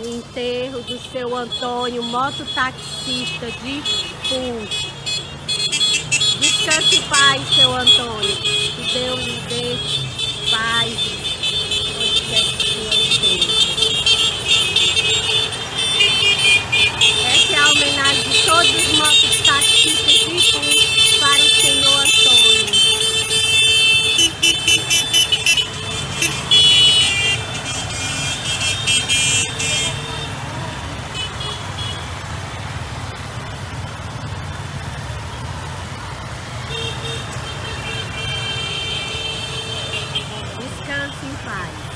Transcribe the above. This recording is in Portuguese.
o enterro do seu Antônio, mototaxista de Pum. Descanse, pai, seu Antônio. five.